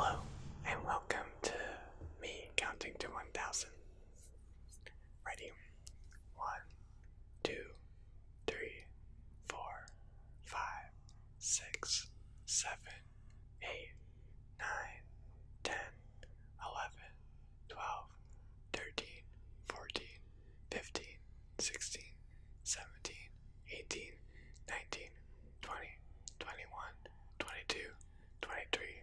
Hello, and welcome to me counting to 1000. Ready? One, two, three, four, five, six, seven, eight, nine, ten, eleven, twelve, thirteen, fourteen, fifteen, sixteen, seventeen, eighteen, nineteen, twenty, twenty-one, twenty-two, twenty-three,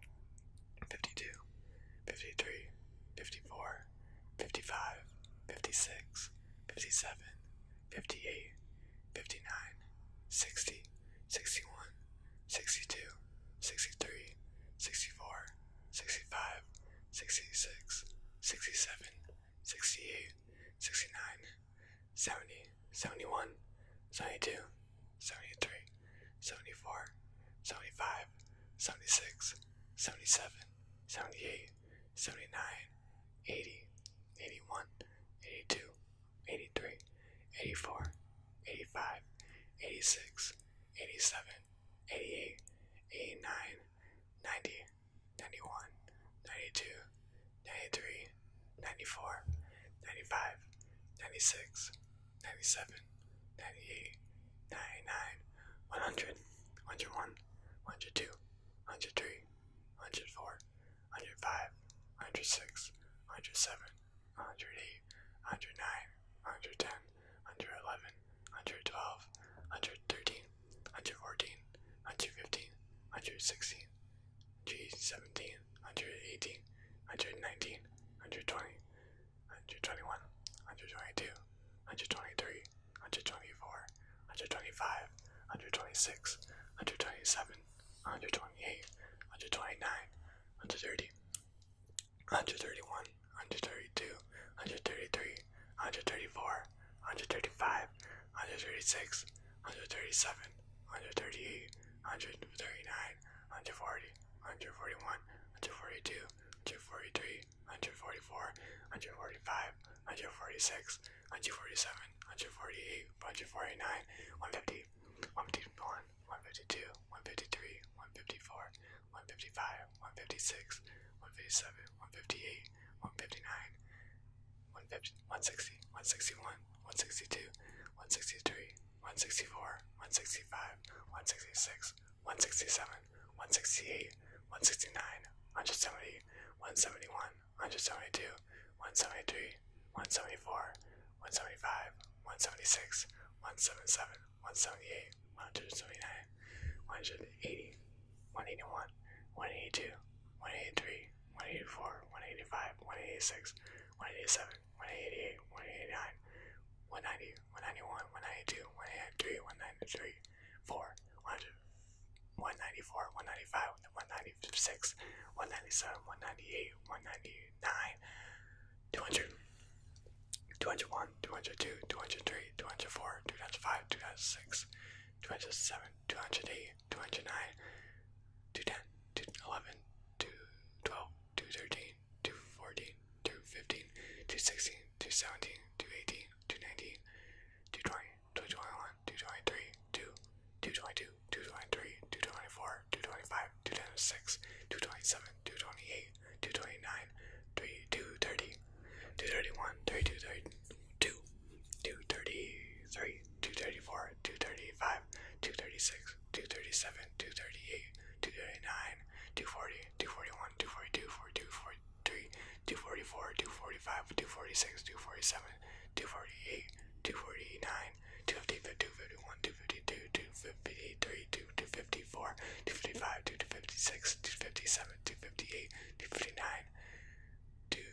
52, 53, 54, 55, 56, 57, 58, 59, 60, 61, 94, 95, 96, 97, 98, 99, 100, 101, 102, 103, 104, 105, 106, 107, 108, 109, 110, 111, 112, 113, 114, 115, 116, 117, 118, 119, 120, hundred seven, one hundred eight, one hundred nine, one hundred ten, one hundred eleven, one hundred twelve, one hundred thirteen, one hundred fourteen, one hundred fifteen, one hundred sixteen, one hundred seventeen, one hundred eighteen, one hundred nineteen, one hundred twenty, one hundred twenty-one, one hundred twenty-two, one hundred twenty-three, one hundred twenty-four, one hundred twenty-five, one hundred twenty-six, one hundred twenty-seven, one hundred twenty-eight, one hundred twenty-nine, one hundred thirty, one hundred thirty-one, one hundred thirty-two, one 194, 195, 196, 197, 198, 199, 200, 201, 202, 203, 204, 205, 206, 207, 208, 209, 210, 211, 212, 213, 214, 215, 216, 217, 218, 226, 227, 228, 229, 230, 231, 232, 233, 234, 235, 236, 237, 238, 239, 240, 241, 242, 42, 43, 244, 245, 246, 247, 248, 249, 250, 251, 252, 253, 254, 255, 255 forty-two, forty-three, two forty-four, two forty-five, two forty-six, two forty-seven, two forty-eight, two forty-nine, two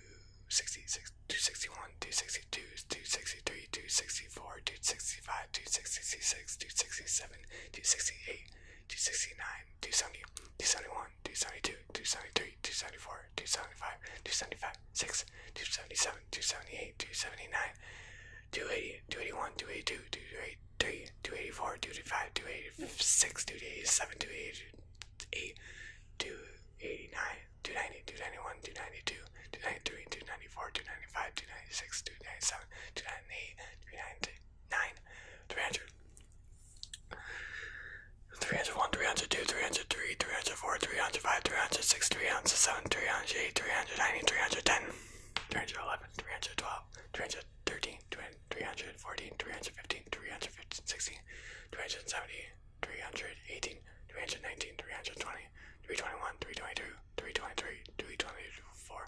fifty, two fifty-one, two fifty-two, two fifty-three, two two fifty-four, two fifty-five, two fifty-six, two fifty-seven, two fifty-eight, two fifty-nine, two sixty-six, two sixty-one, two sixty-two, two sixty-three, two sixty-four, two sixty-five, two sixty-six, two sixty-seven, two sixty-eight, two sixty-nine, two seventy, two seventy-one, two seventy-two, two seventy-three, two 274, 275, 275, 6, 277, 278, 279, 280, 281, 282, 283, 284, 285, 286, 287, 288, 289, 290, 291, 292, 293, 294, 295, 296, 297, 298, 399, 300. 301, 302, 303, 304, 305, 306, 307, 308, 390, 310, 311, 312, 313, 314, 315, 316, 370, 318, 319, 320, 321, 322, 323, 324,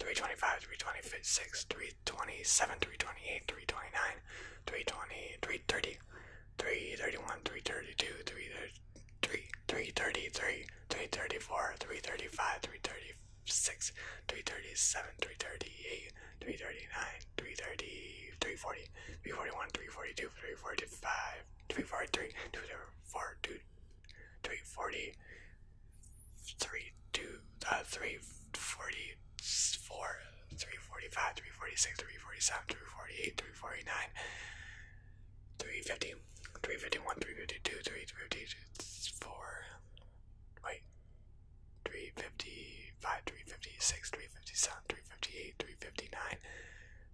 325, 326, 327, 328, 329, 320, 330, 331, 332, 333, 333, 334, 335, 336, 337, 338, 339, 330, 340, 341, 342, 345, 343, 342, 340, 3, 2, uh, 344, 345, 346, 347, 348, 349, 350, 351, 352, 354, wait, 355, 356, 357, 358, 359,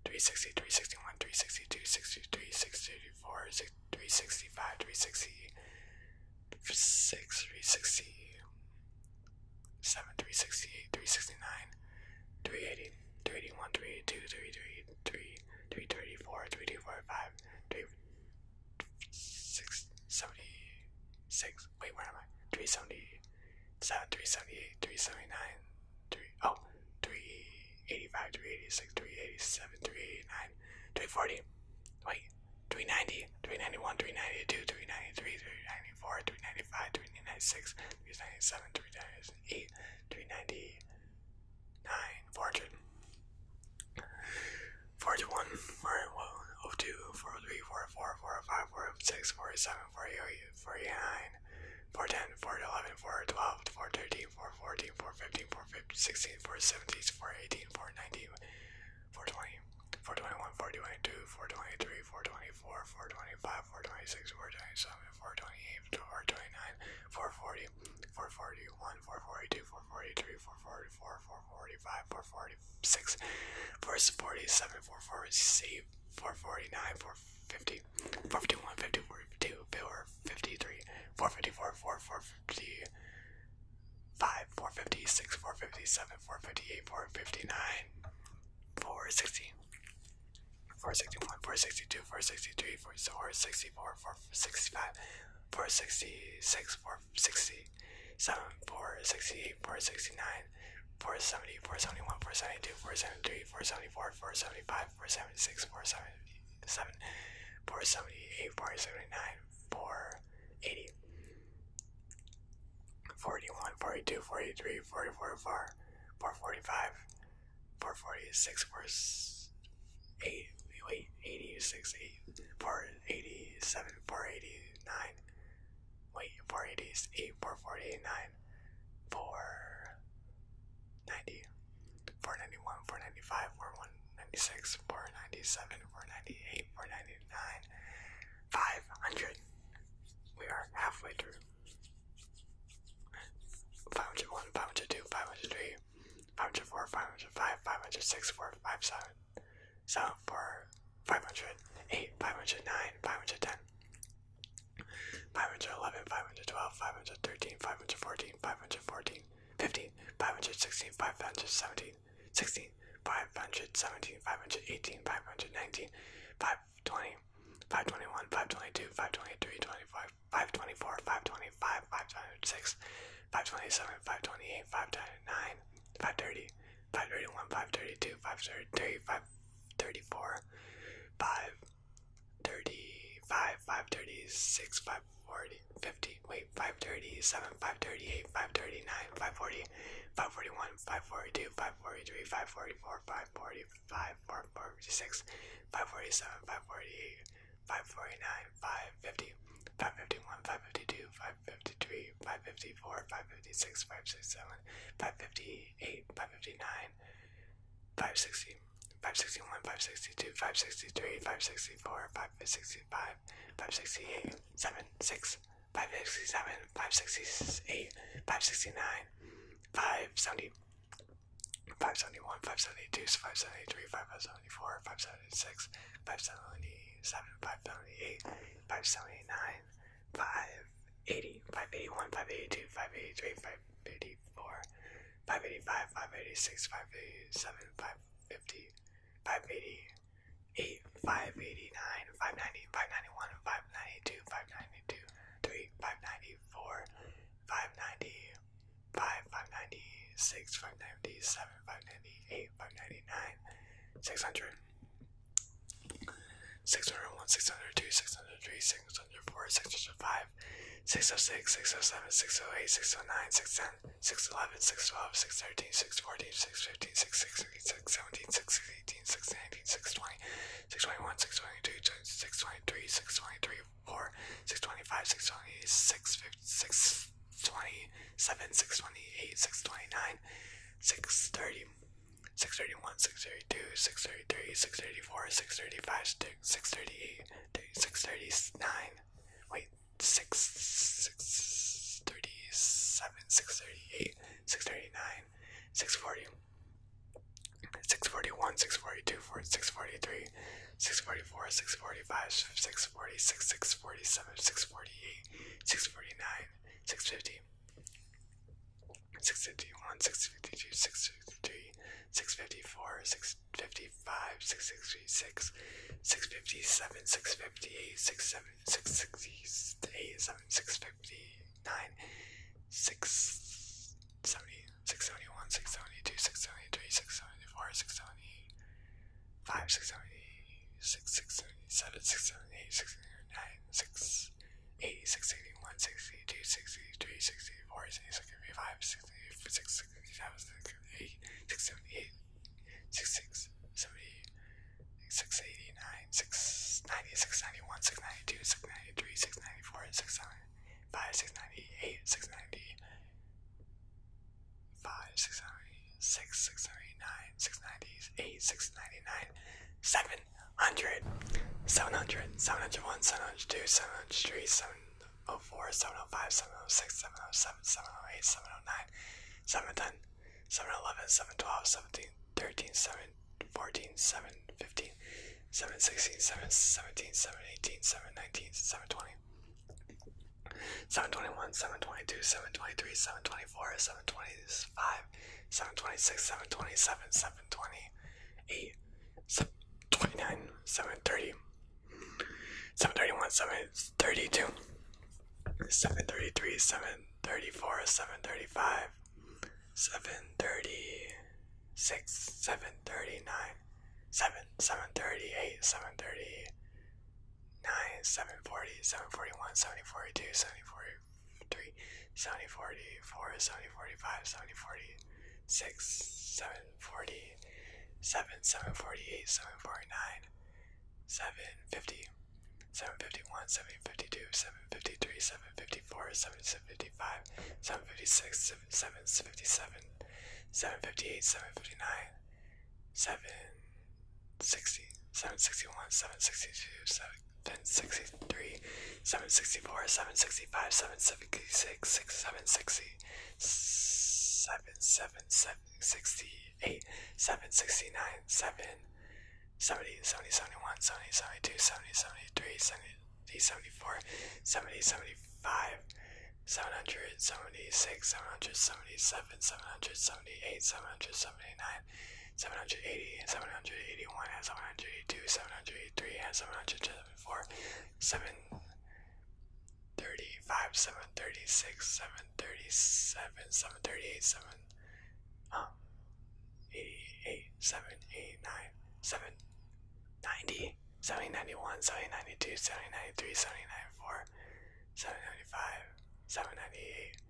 360, 361, 362, 63, 64, 365, 360, 6, 360, 7, 368, 369, 380, 381, 382, 333, 334, 345, 376, wait, where am I? 377, 378, 379, 3, oh, 385, 386, 387, 389, 340, wait, 390, 391, 392, 393, 394, 395, 396, 397, 398, 399, 449, 450, 451, 50, 452, 453, 454, 455, 456, 457, 458, 459, 460. 461, 462, 463, 464, 465, 466, 467, 468, 469, 470, 471, 472, 473, 474, 475, 476, 477, 478, 479, 480, 41, 42, 43, 44, 445, 446, 480, wait, 86, 8, 487, 489, wait, 488, 449, 490, 491, 495, 496, 497, 498, 499, 500. We are halfway through. 501, 502, 503, 504, 505, 506, 457, 7, 4, 508, 509, 510, 511, 512, 513, 514, 514, 15, 516, 517, 16, 517, 518, 519, 520, 521, 522, 523, 25, 524, 525, 526, 527, 528, 529, 530, 531, 532, 533, 534, 535, 536, 540, 50, wait, 537, 538, 539, 540, 541, 542, 543, 544, 545, 546, 547, 548, 549, 550, 551, 552, 553, 554, 556, 567, 558, 559, 560, 561, 562, 563, 564, 565, 568, 7, 6, 567, 568, 569, 570, 571, 572, 573, 574, 576, 577, 578, 579, 580, 581, 582, 583, 584, 585, 586, 587, 550, 588, 589, 590, 591, 592, 592, 3, 594, 590, 5, 596, 597, 598, 599, 600. 601, 602, 603, 604, 605, 606, 607, 608, 609, 610, 611, 612, 613, 614, 615, 616, 617, 618, 619, 620, 621, 622, 623, 623, 4, 625, 626, 627, 628, 629, 630, 631, 632, 633, 634, 635, 638, 639, wait, 6, 637, 638, 639, 640, 641, 642, 643, 644, 645, 646, 647, 648, 649, 650, 651, 652, 653, 654, 655, 666, 657, 658, 668, 659, 670, 671, 672, 673, 674, 675, 676, 677, 678, 679, 680, 681, 682, 683, 684, 685, 686, 678, 678, 689, 690, 691, 692, 693, 694, 695, 698, 690, 696, 699, 698, 699, 700, 700, 701, 702, 703, 704, 705, 706, 707, 708, 709, 710, 711, 712, 17, 13, 7, 14, 7, 15, 7, 16, 7, 17, 7, 18, 7, 19, 7, 20. 721, 722, 723, 724, 725, 726, 727, 728, 729, 730, 731, 732, 733, 734, 735, 736, 739, 7, 738, 739, 740, 741, 742, 743, 744, 745, 746, 740, 7, 748, 749, 750, 751, 752, 753, 754, 755, 756, 757, 758, 759, 760, 761, 762, 763, 764, 765, 766, 760, 767, 769, 7 70, 70, 71, 70, 72, 70, 73, 70, 74, 70, 75, 700, 76, 777, 778, 779, 780, 781, 782, 783, and 774, 735, 736, 737, 738, 7, 790, 791, 792, 793, 794, 795, 798,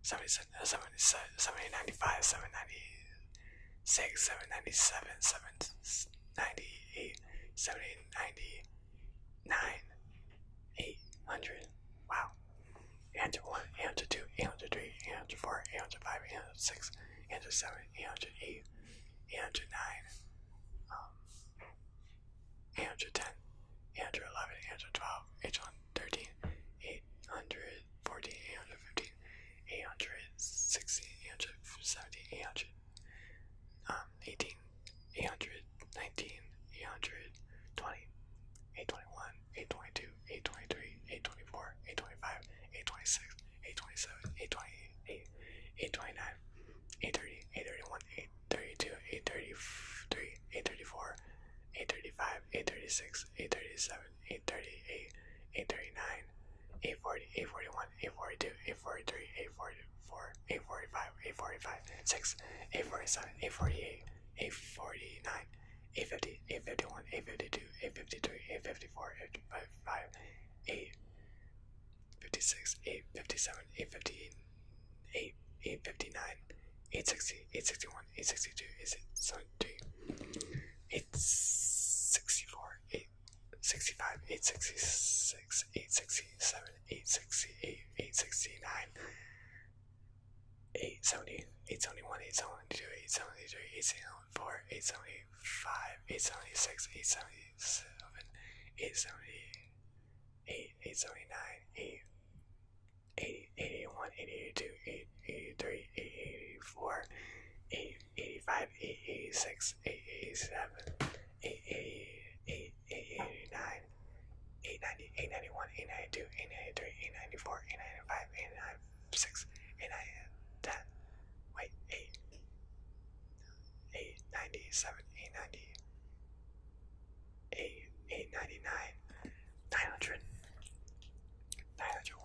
795, 796, 797, 798, 799, 800. Wow. 801, 802, 803, 804, 805, 806, 807, 808, 809, um, 810, 845, 845, 6, 847, 848, 849, 850, 851, 852, 853, 854, 855, 856, 857, 858, 8, 859, 860, 861, 862, 863, 864, 865, 866, 867, 868, 869, 870, 871, 872, 873, 874, 875, 876, 877, 878, 879, 8 80, 81, 82, 83, 84, 885, 886, 887, 888, 889, 890, 891, 892, 893, 894, 895, 896, 810, wait, 8, 897, 890, 8, 899, 900, 901,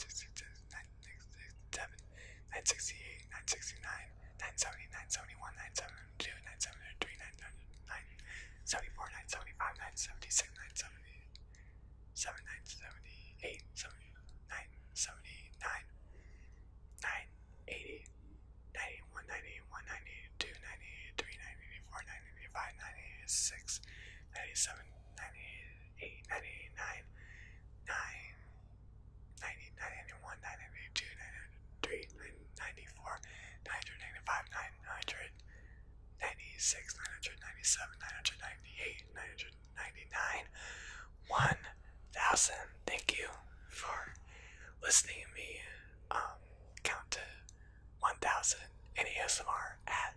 966, 967, 968, 969, 970, 971, 972, 995, 900, 96, 997, 998, 999, 1000. Thank you for listening to me um, count to 1000 in ASMR at